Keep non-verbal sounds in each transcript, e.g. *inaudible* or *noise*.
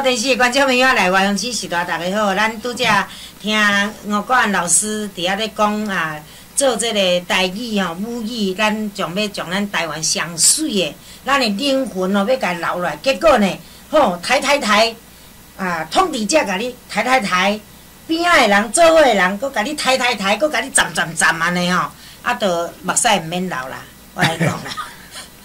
电视的观众朋友来外乡市时代，大家好，咱拄则听吴国安老师伫遐咧讲啊，做即个台语吼母语，咱将要将咱台湾上水的，咱的灵魂哦，要甲留落来。结果呢，吼抬抬抬啊，统治者甲你抬抬抬，边仔的人做伙的人，佫甲你抬抬抬，佫甲你站站站安尼吼，啊，着目屎毋免流啦，我来讲啦。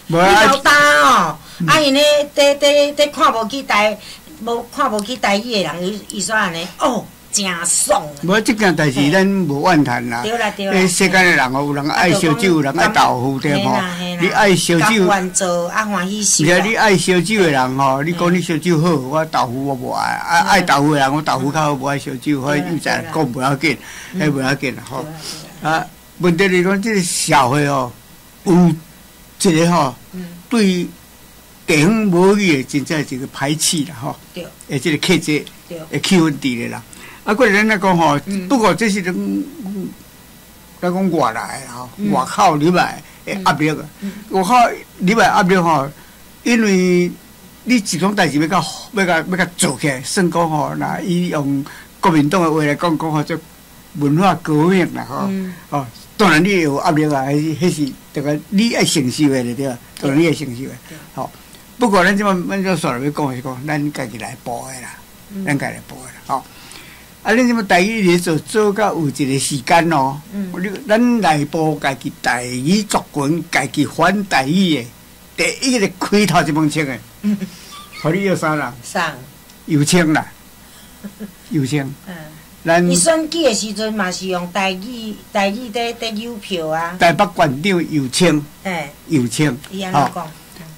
*laughs* 你老大哦，啊，因咧伫伫伫看无起台，无看无起台语的人，伊伊说安尼，哦，真爽。无即件代志，咱无怨叹啦。对啦对啦。诶，世间诶人哦，有人爱烧酒，有人爱豆腐，对无？你爱烧酒，甘做啊欢喜烧。你爱烧酒的人吼，你讲你烧酒好，我豆腐我无爱。爱爱豆腐的人，我豆腐较好，无爱烧酒，我又在讲不要紧，迄不要紧啦吼。啊，问题是讲即个社会哦，有。一个吼，对地方母语的真正一个排斥啦吼，诶，即个克制，诶，气氛低咧啦。啊，过人来讲吼，不过这是种，咱讲外来吼，外口里来诶压力，外口里来压力吼，因为你一种代志要甲要甲要甲做起来，算讲吼，那伊用国民党的话来讲，讲吼做文化革命啦吼，哦。当然你有压力啊，迄迄是这个你爱承受的对吧？当然你爱承受的。好，不过咱即么咱就说要讲是讲，咱家己来补的啦，咱家来补的啦。好，啊，恁即么第一日做做到有一个时间哦，你咱来补家己第一族群，家己反第一的，第一个开头一本册的，互你要啥人？上有请啦，有请。*laughs* 嗯。伊选举的时阵嘛是用台语，台语在在邮票啊。台北县长有请，哎，有请。伊安怎讲？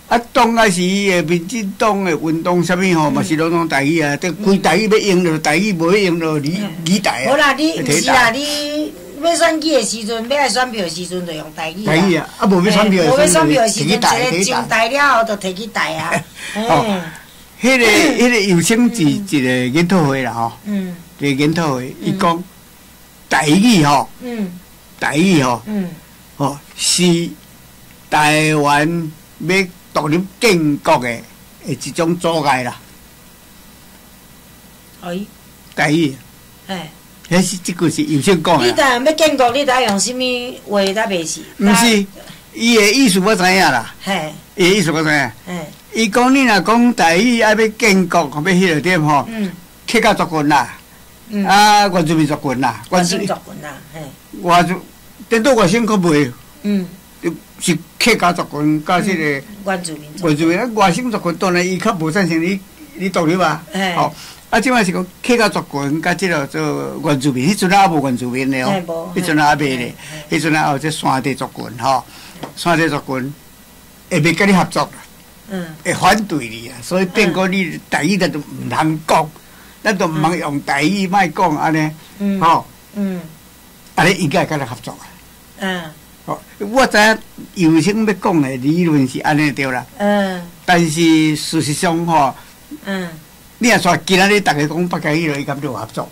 啊，当开时诶，民进党诶运动啥物吼，嘛是拢用台语啊。这规台语要用着，台语无要用着，离离台啊。无啦，你是啦，你要选举诶时阵，要来选票诶时阵，就用台语啊。台语啊，啊无要选票诶时阵，提起台，提起台了后，就提起台啊。哦，迄个迄个有请是一个研讨会啦吼。嗯。个研讨会，伊讲台语吼，台语吼，哦是台湾要独立建国的诶一种阻碍啦。哎，台语，哎，迄是即句是有先讲诶。你但要建国，你得用什么话来表示？毋是，伊诶意思我知影啦。嘿，伊诶意思我知影。嘿，伊讲你若讲台语爱要建国，要迄个点吼，客家族群啦。啊，原住民族群啦，原住民族群啦，嘿。我就，等到外省可袂。嗯。是客家族群加即个。原住民。原住民啊，外省族群当然伊较无赞成你，你独立嘛。嘿。好，啊，即摆是讲客家族群加即个做原住民，迄阵啊无原住民的哦。迄阵啊未咧，迄阵啊有即山地族群吼，山地族群会袂跟你合作嗯。会反对你啊，所以变过你第一个都毋通讲。咱都毋通用台语卖讲安尼，吼，安尼应该甲你合作啊。嗯，好，我知影有先要讲的理论是安尼对啦。嗯，但是事实上吼，嗯，你若说今仔日逐个讲北京语，伊敢就合作？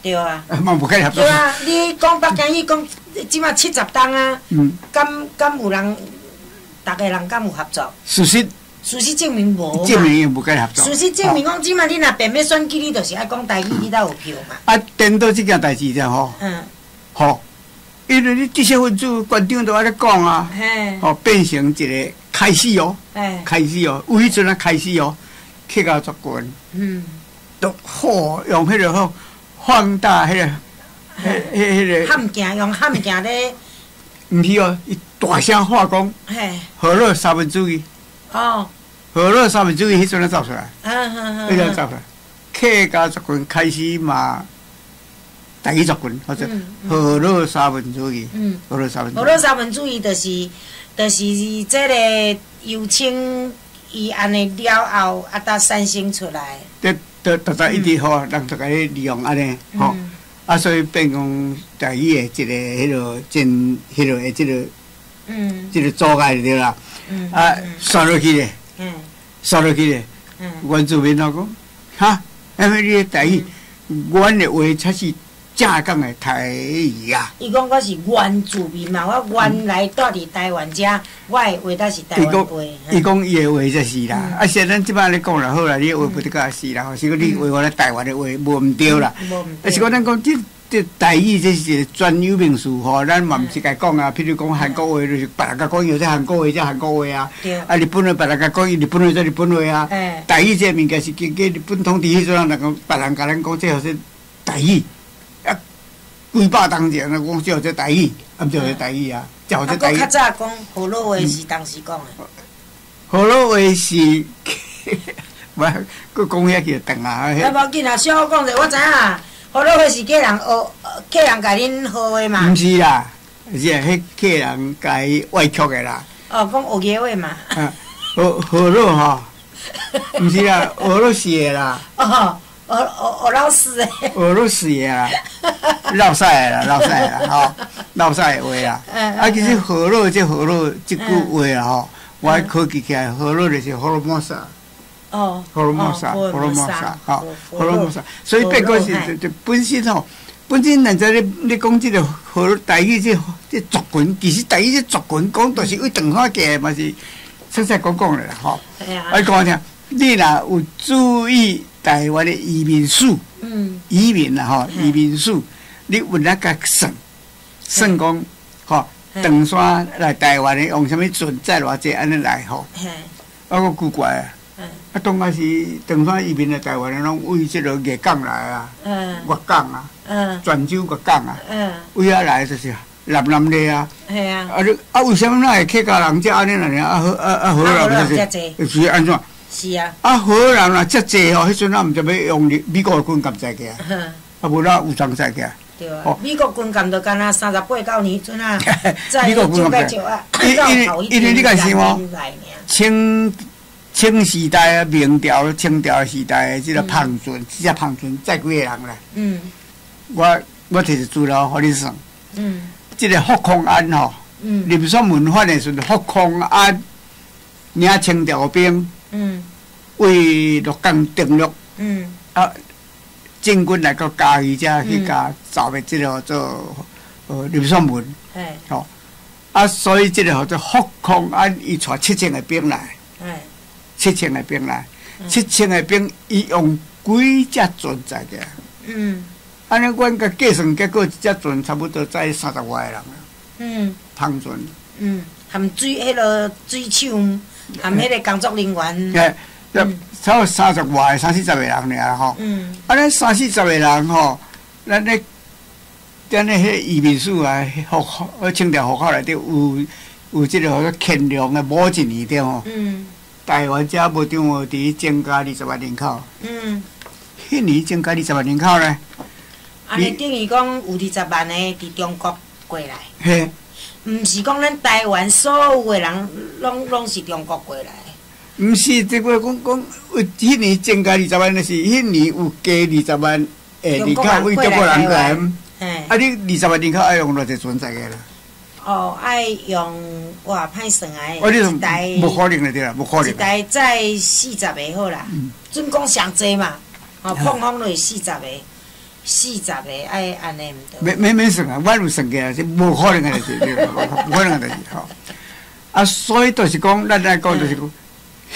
对啊。*laughs* 嘛无甲你合作。对啊，你讲北京语讲即码七十档啊，嗯，敢敢有人，逐个人敢有合作？事实。事实证明无证明伊无跟合作。事实证明讲，即马你若便要选举，你就是爱讲台语，你才有票嘛。啊，颠倒即件代志者吼。嗯。吼，因为你知识分子馆长都安尼讲啊。嘿。吼，变成一个开始哦。哎。开始哦，有迄阵啊开始哦，客家族群。嗯。都好用迄个好放大迄个，迄迄迄个。汉镜用汉镜咧。毋是哦，伊大声话讲。嘿。何乐三分主义。哦。河洛三分主义迄阵啊走出来，迄阵走出来，客家族群开始嘛，第一族群或者河洛三民主义，河洛三民。河洛三民主义就是，就是即个有清伊安尼了后，啊，搭产生出来。得得得在一直吼，人逐个利用安尼，吼，啊，所以变讲在伊的一个迄个真迄个的即个，嗯，即个阻碍对啦，啊，刷落去咧。嗯，刷落去咧，原住民老讲，哈，因为你台语，阮的话才是正讲的台语啊。伊讲我是原住民嘛，我原来住伫台湾遮，我的话才是台湾话。伊讲伊的话就是啦，嗯啊，现在咱即摆咧讲就好啦，你的话不得个是啦，吼，是讲你话我咧台湾的话无毋对啦。无毋啊，是讲咱讲即。即台语这是专有名词吼，咱嘛毋是家讲啊。譬如讲韩国话，就是别人甲讲有这韩国话，这韩国话啊。对。啊，日本话别人甲讲日本话，这日本话啊。哎台语这物件是经过日本统治迄阵人讲，别人甲咱讲这号是台语，啊，几百当前啊讲这号这台语，啊，毋叫这台语啊，叫啊，这台语搁较。早讲河洛话是当时讲的。河洛话是，*laughs* 我佫讲遐个长啊，无紧啊，小我讲者，我知影河洛话是客人学，呃客人甲恁学的嘛毋。是啦，是迄客人甲伊歪曲的啦。哦，讲学语话嘛。啊，河河洛吼，*laughs* 毋是啦，俄罗斯的啦，哦，学学学老师的。俄罗斯的啦，绕塞的啦，绕塞的啦，*laughs* 吼，绕塞的话啦。嗯啊，其实河洛这河洛即句话啦吼，我还考记起来，河洛就是荷尔蒙萨，哦。荷尔蒙萨，哦荷尔蒙萨，吼，荷尔蒙萨。所所以变过是就就本身吼，本身人在咧咧讲即个河台语这这族群，其实台语即族群讲，都是为长发过来嘛是，实在讲讲的啦吼。哎呀我。讲听，你若有注意台湾的移民数，嗯。移民啦吼，嗯移民数，你问那个算，算讲吼，嗯长山来台湾的用什么船载偌济安尼来吼，嘿。啊个古怪啊！嗯。啊，当然是长山移民来台湾的，拢为即个粤港来啊，嗯。粤港啊，嗯。泉州粤港啊，嗯。为遐来就是南南的啊。系啊。啊，你啊，为什么那会客家人遮安尼来呢？啊，荷啊啊荷啊荷兰就是安怎？是啊。啊，荷兰啊，遮济哦，迄阵啊，毋知要用美美国的军舰载起啊，*laughs* 啊，无啦有装载起啊。对啊哦。美国军舰都干啊三十八九年阵啊，在美国军舰九啊，*laughs* 因因到因为你敢想哦。清清时代啊，明朝、清朝时代的即个胖船，即只胖船载几个人啦？嗯我我摕一资料互你算，嗯即个福康安吼，嗯林爽文化的时阵，福康安领清朝兵嗯。为鹿港登陆，嗯。啊，进军来到嘉义遮去嗯。甲找的即个做呃林爽文。哎啊，所以即个叫做福康安，伊带七千个兵来，哎七千个兵来，嗯。七千个兵，伊用几只船载的？嗯。安尼，阮甲计算结果，一只船差不多载三十外个人啊，嗯。胖船。嗯，含水迄个水手，含迄个工作人员。诶，那嗯差不多三十外、三四十个人尔吼。嗯安尼三四十个人吼，咱咧咱咧迄移民署啊，户口，呃，清朝户口内底有有即个叫做乾隆的某一年对吼。嗯台湾遮无中无伫增加二十万人口，嗯，迄年增加二十万人口呢？安尼等于讲有二十万个伫中国过来，嘿，毋是讲咱台湾所有的人拢拢是中国过来的。毋是即个讲讲，有迄年增加二十万，就是迄年有加二十万诶人口为中国人过来。嘿啊，，你二十万人口爱用偌济存在个啦？哦，爱用哇歹算啊，我你一台无可能的对啦，无可一能。台载四十个好啦，嗯准讲上济嘛，哦，碰碰风就是四十个，四十个爱安尼毋对。免免免算啊，我有算过啊，是无可能的事，*laughs* 对啦无可能的事吼。啊，所以就是讲，咱来讲就是讲，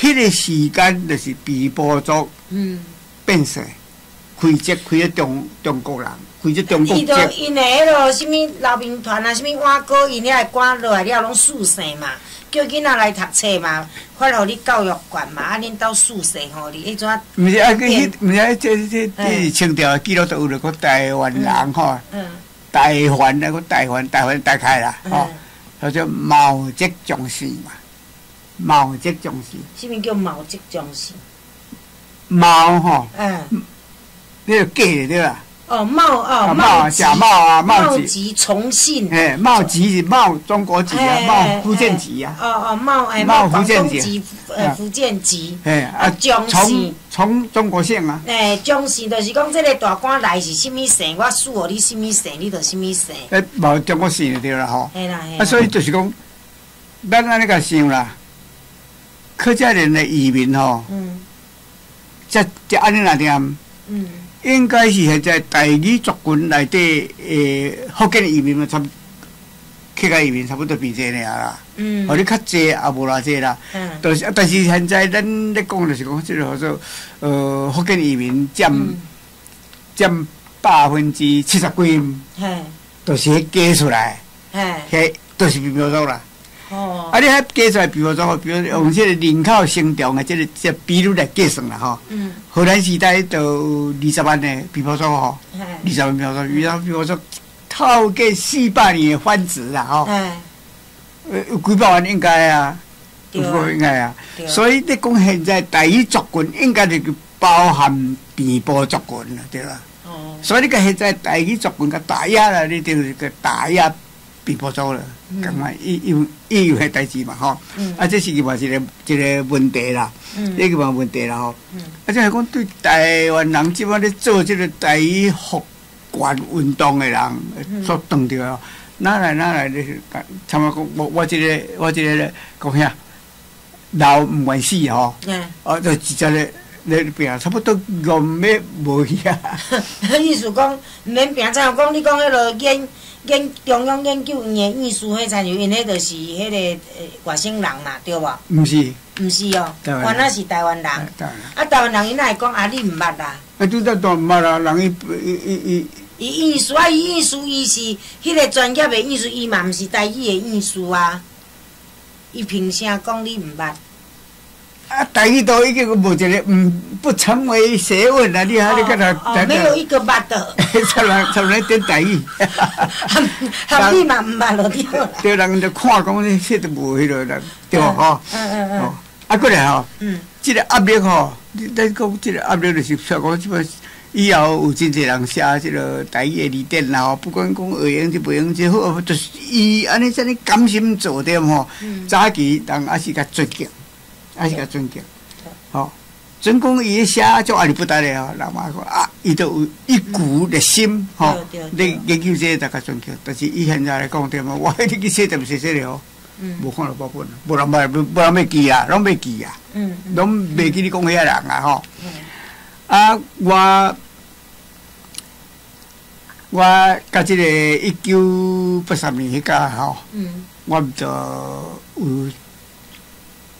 迄个时间就是被部族嗯，变势，开只开咗中中国人，开咗中国伊就。因的迄落什物老兵团啊，什物碗糕，因遐赶落来了拢速成嘛，叫囡仔来读册嘛，发互你教育馆嘛，啊，恁兜宿舍吼，你迄阵毋是啊，迄变迄毋是啊，这这这是清朝的记录都有了个台湾人吼，嗯。台湾那个台湾台湾大开啦吼嗯，，叫做毛泽将士嘛，毛泽将士，什物叫毛泽将士？毛吼，嗯，你个假的对啦，哦，茂哦，啊茂吉啊假冒啊帽子，茂吉重信。嘿，茂吉是茂中国籍啊，哎茂福建籍啊，哦哦，茂哎茂福建籍呃啊福建籍。哎啊啊，将士从从中国姓啊，哎，江西就是讲，这个大官来是什么姓，我输互你什么姓，你就什么姓。哎，无中国姓就对啦吼。啊，所以就是讲，咱安尼个想啦，客家人的移民吼，嗯这这安尼来念，嗯，应该是现在第二族群内底诶，福建移民嘛，差不客家移民差不多比这尔啦。嗯，互你较济也无偌济啦。嗯，但是但是现在咱咧讲就是讲，即个叫做呃福建移民占嗯占百分之七十几，嘿，都是迄加出来，嘿，迄都是比较多啦。哦，啊，你还计出来比如说，比如用这个人口成长的这个即个比率来计算啦吼。嗯，荷兰时代都二十万的比方说吼，二十万比方说，比方比方说透过四百年的繁殖啦吼，嘿，呃有几百万应该啊，有对几百万应该啊。对，所以你讲现在第一族群应该就是包含遍布族群啦，对啦。哦，所以你个现在第一族群个打压啦，你就是个打压遍布族啦，嗯咁啊，伊有伊有迄代志嘛吼。嗯，啊，这是个嘛一个一个问题啦，嗯，这个嘛问题啦吼。嗯，啊，即系讲对台湾人即摆咧做即个第一复原运动的人嗯所当着哦，哪来哪来咧？参我讲我我即、个我即个咧讲啥老毋愿死吼，嘿。哦，就直接咧咧拼，差不多五尾无去啊。*laughs* 意思讲，毋免拼怎样讲？你讲迄落研研中央研究院的意思，迄参就因迄就是迄个呃外省人嘛，对无？毋是，毋是哦，原来是台湾人。啊台湾人伊哪会讲啊？你毋捌啦？啊，拄则都毋捌啦，人伊伊伊伊伊意思啊，伊意思伊是迄个专业的意思，伊嘛毋是台语的意思啊。伊凭啥讲你毋捌？啊，台语都已经无一个嗯不成为学问啊！你还，你看他哦，哦没有一个捌的，才人才人点台语。含含你嘛毋捌就对啦。对人就看讲你说都无迄落啦，对无吼？嗯嗯嗯。哦，啊，过来吼，嗯。即个压力吼，你咱讲即个压力就是说讲即个以后有真侪人写即个台语的字典啦吼，不管讲会用就袂用就好，就是伊安尼遮尼甘心做点吼，嗯。早期人还是较尊敬，还是甲尊敬，吼。准讲伊写足压力不得的吼，人嘛讲啊，伊都有一股热心吼对对，对你研究这个大家尊敬，但是伊现在来讲对嘛，我迄你去写点写写了吼。嗯无看到报本，无人买，无人要记啊，拢要记啊，嗯嗯拢袂记你讲遐人啊吼。嗯啊，我我甲即个一九八三年迄届吼，嗯我毋就有，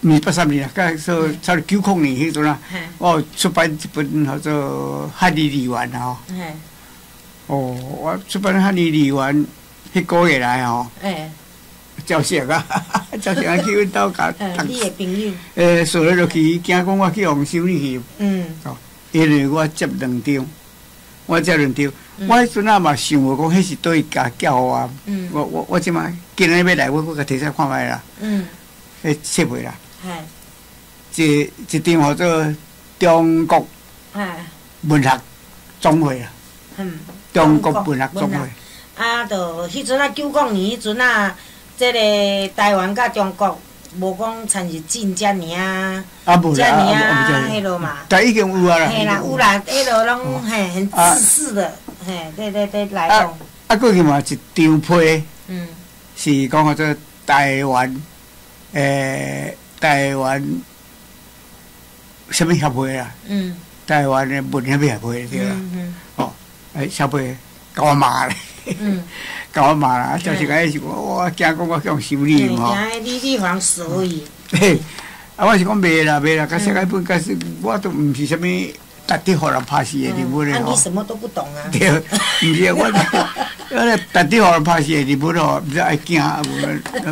毋是八三年啊，甲说差不多九零年迄阵啊，嘿。我出版一本叫做《汉语语言》吼。哦，我出版《汉语语言》迄个月来吼，诶，照相啊，照相啊去阮兜甲 *laughs* 呃，读。你的朋友，诶，坐咧落去，惊讲我去互修理去，嗯。哦因为我接两张，我接两张，嗯。我迄阵啊嘛想过讲，迄是对家教我，嗯。我我我即摆今日要来，我我甲摕出来看觅啦，嗯，迄册袂啦，嘿一一张叫做中国嘿，文学总会啊，嗯，中国文学总会，啊，就迄阵啊，九五年迄阵啊，即个台湾甲中国无讲参是进遮尔啊，啊无遮啦，尔啊，迄落嘛，但已经有啊啦，嘿啦，有。啦，迄落拢嘿很啊。自私的，嘿，对对对，来啊讲，啊，过去嘛一张批嗯。是讲叫做台湾，诶，台湾什么协会啊？嗯。台湾的文协协会对啦，嗯哦，诶，协会甲我骂咧，嗯。甲我骂啦，啊就是讲是我我惊讲我向修理嗯，嘛吼，惊你你互所以，嘿，啊我是讲袂啦袂啦，甲世界本假是我都毋是啥物特地互人拍死的日本啊，的吼，你什么都不懂啊，对，毋是我，我咧特地互人拍死的日本吼，毋知爱惊啊，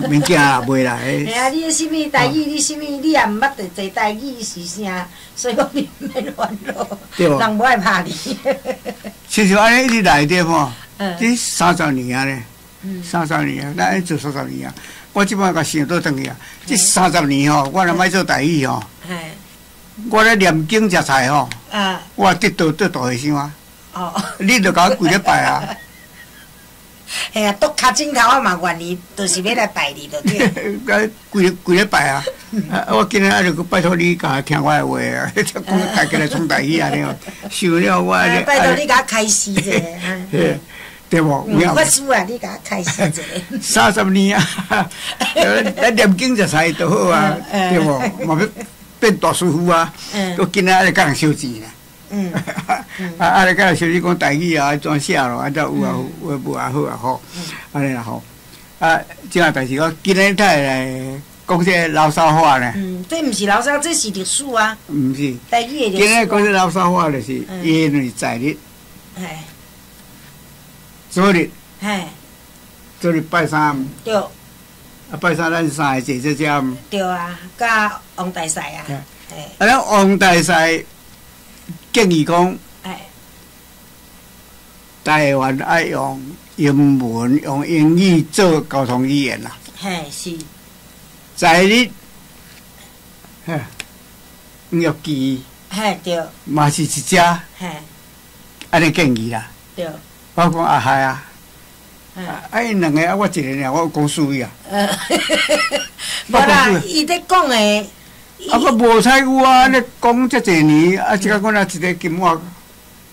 免惊啦，袂啦，嘿嘿，啊，你物台语，你什物你也毋捌得坐台语是啥，所以讲你免烦恼，对无人无爱拍你，其实安尼一直来滴吼。嗯。这三十年啊咧，嗯。三十年啊，咱做三十年啊。我即摆甲想倒转去啊，即三十年吼，我若莫做台语吼，嘿。我咧念经食菜吼，啊。我得到得大学生啊，哦。你着甲我跪咧拜啊，*laughs* *laughs* 嘿啊，剁脚趾头我嘛愿意，就是要来拜你就对。甲跪咧跪咧拜啊。*laughs* 啊我今日啊，就拜托你甲听我的话啊，*laughs* 讲家己来创台语安尼哦，想了我拜托你甲我开示者，嘿对无？有嗯，影无法师啊，你甲我开示者。三十年啊，咱念经食菜都好啊，嗯对无？嘛要变大师傅啊，嗯我今仔日甲人收钱啦，*laughs* 嗯，啊啊！你敢若像你讲台语啊，安怎写咯？啊，则有啊，有无啊好啊好，安尼啦好。啊，即下代志我今日太来讲些老骚话呢。嗯，这毋是老骚，这是历史啊。毋是。台语的历史。今日讲些老骚话就是因为在日。哎。昨日。哎。昨日拜三。对。啊，拜三咱三个姐姐姐。对啊，甲王大赛啊。哎。啊，咱王大赛建议讲。哎。台湾爱用英文、用英语做沟通语言啦。嘿，是。在日，嘿，用机。嘿，对。嘛是一只。嘿。安尼建议啦。对。我讲啊嗨啊。啊！因两个啊，我一个尔，我讲数语啊。呃，*laughs* 无啦，伊在讲的。啊，我无采有啊！你讲遮侪年，啊，即个我若一个金毛，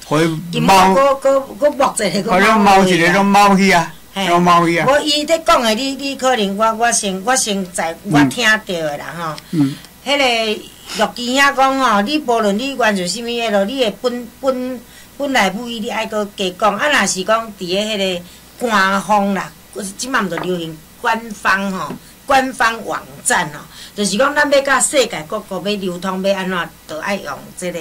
会猫，个个个木一个，个猫。猫一个拢猫去啊，拢猫去啊。我伊在讲的，你你可能我我先我先在我听到的啦吼。嗯。迄个录机遐讲吼，你无论你完全啥物个咯，你的本本本来母语你爱搁加讲，啊，若是讲伫个迄个。官方啦，即满毋着流行官方吼，官方网站吼，就是讲咱要甲世界各国要流通要安怎，都爱用即个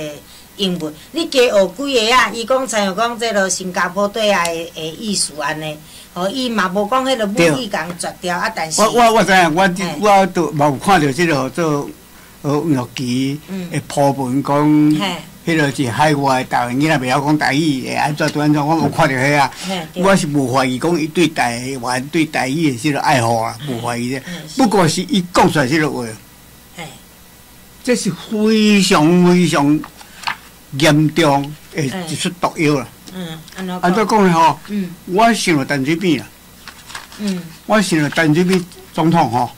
英文。你加学几个啊？伊讲像讲即个新加坡对外的意思安尼，吼，伊嘛无讲迄个母语共绝掉啊。但是我我我知影，我我都无看到即个做呃录机的部分讲。迄个是海外台湾囡仔袂晓讲台语，会安怎拄安怎？我无看到迄啊，我是无怀疑讲伊对台湾对台语的即个爱好啊，无怀疑的。不过是伊讲出来即个话，这是非常非常严重的一出毒药啦。嗯，安怎讲呢？吼，我想了陈水扁啦。嗯，我想了陈水扁总统吼。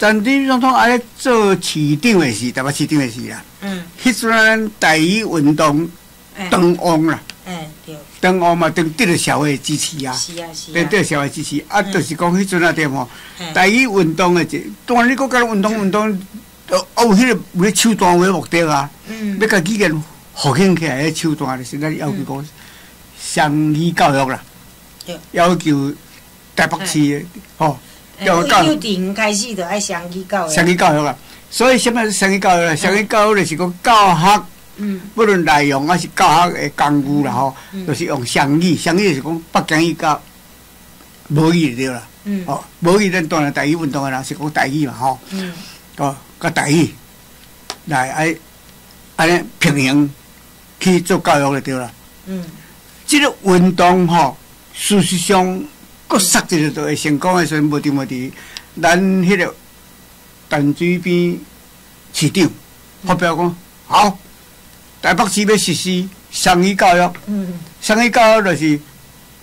陈水扁总统安尼做市长的时，台北市长的时啊。嗯，迄阵咱台语运动登旺啦，嗯对，登旺嘛，登得了社会支持啊，是啊是啊，得得社会支持，啊，就是讲迄阵啊点吼，台语运动的这，当然你国家运动运动，都，有迄个为手段为目的啊，嗯，要甲几个复兴起来，迄手段就是咱要求讲双语教育啦，要求台北市吼，要幼稚园开始就爱双语教育，双语教育啦。所以什么是双语教育？双语教育就是讲教学，不论内容还是教学的工具啦吼，就是用双语。双语就是讲北京语教母语就对啦。哦，母语咱当然台语运动的人是讲台语嘛吼。哦，个台语来爱安尼平衡去做教育就对啦。嗯，这个运动吼，事实上各设计的都会成功的，所以无滴无滴，咱迄个。淡水边市长发表讲好，台北市要实施双语教育。嗯，双语教育就是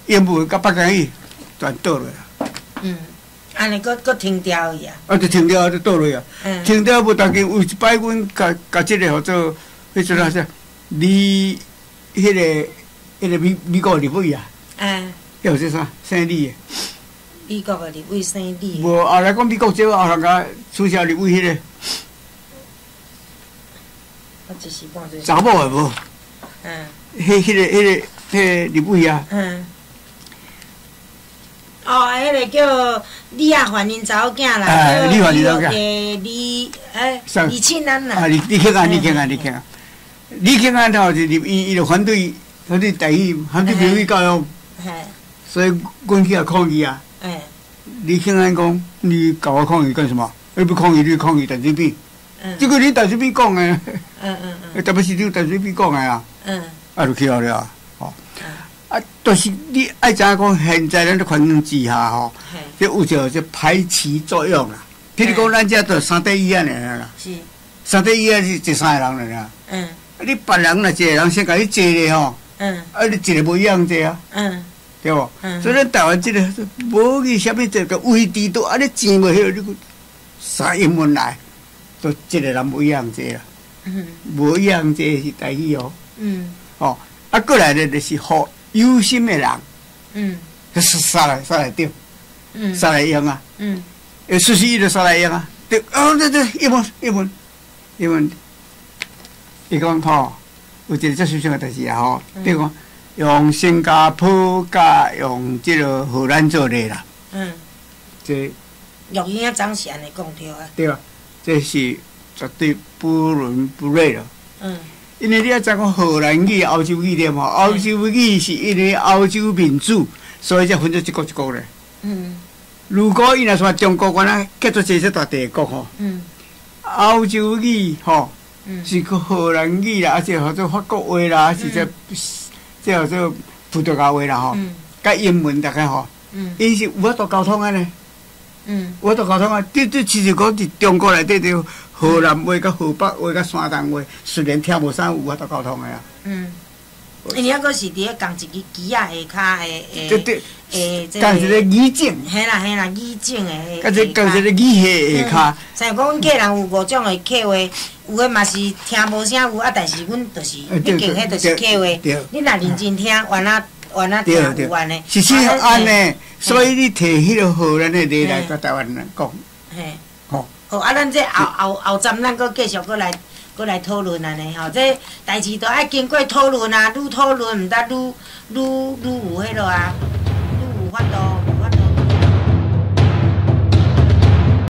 英文甲北京语全倒落啊。嗯，安尼，搁搁停掉去啊。啊，就停掉就倒落啊。嗯，停掉无当紧，有一摆阮甲甲即个合作，迄阵啊是你，迄个迄个美美国立委啊。嗯。叫做啥？姓李的。美国的立委姓李。无，后来讲美国这后人家取消立委迄个。我一时半做。查某的无？嗯。迄、迄个、迄个、迄个立委啊。嗯。哦，迄个叫李亚环因查某囝啦。哎，李环因查某囝。诶，李哎，李庆安啦。啊，李李庆安，李庆安，李庆安。李庆安头是伊，伊就反对反对台语，反对美语教育。嘿。所以，阮去也抗议啊。哎，李庆安讲，你搞我抗议干什么？你不抗议，你抗议陈水扁。嗯，这个你陈水扁讲的。嗯嗯嗯。特别是你陈水扁讲的啊。嗯。啊，就去了了，吼。啊，就是你爱知影讲，现在咱的环境之下吼，就有着这排斥作用啦。譬如讲，咱遮都三对医院的啦。是。三对医院是一三个人的啦。嗯。啊，你别人若一个人先甲你坐咧吼。嗯。啊，你一个无一样坐啊。嗯。对无？所以咱台湾即个无去虾米这个位置都安尼钱袂许你个三英文来，都一个人无一样济啦。无一样济是台语哦。嗯。哦，啊过来咧就是好有心的人。嗯。就是杀来杀来丢。嗯。杀来用啊。嗯。有实习的杀来用啊。对，哦对对，一文一文一文。伊讲吼，有一个最首先的代志啊吼，比如讲用新加坡甲用即个荷兰做的啦，嗯，这录音啊，张是安尼讲对啊，对啊？这是绝对不伦不类了。嗯。因为你要知讲荷兰语、欧洲语的嘛，欧洲语是因为欧洲民主，所以才分做一国一国咧。嗯。如果伊若说中国原来叫做这些大帝国吼，嗯。欧洲语吼嗯。是个荷兰语啦，而且或者法国话啦，是这这叫做葡萄牙话啦吼，嗯。甲英文大概吼，嗯。因是有法度沟通的呢，嗯。有法度沟通啊。这这其实讲伫中国内底就河南话、甲河北话、甲山东话，虽然听无啥有法度沟通的啊。嗯，因抑阁是伫咧共一支机啊下骹这的这诶，这讲一个语境，嘿啦嘿啦，语境的甲这讲一个语系下骹。像讲阮客人有五种诶客话，有诶嘛是听无啥有啊，但是阮就是毕竟迄就是客话对，你若认真听，原啊原啊听有安尼。是是啊安尼，所以你摕迄个荷兰诶例来嘿甲台湾人讲，嘿，吼。好啊，咱这后后后站咱阁继续阁来过来讨论安尼吼，这代志都爱经过讨论啊，愈讨论毋得愈愈愈有迄落啊，愈有法度。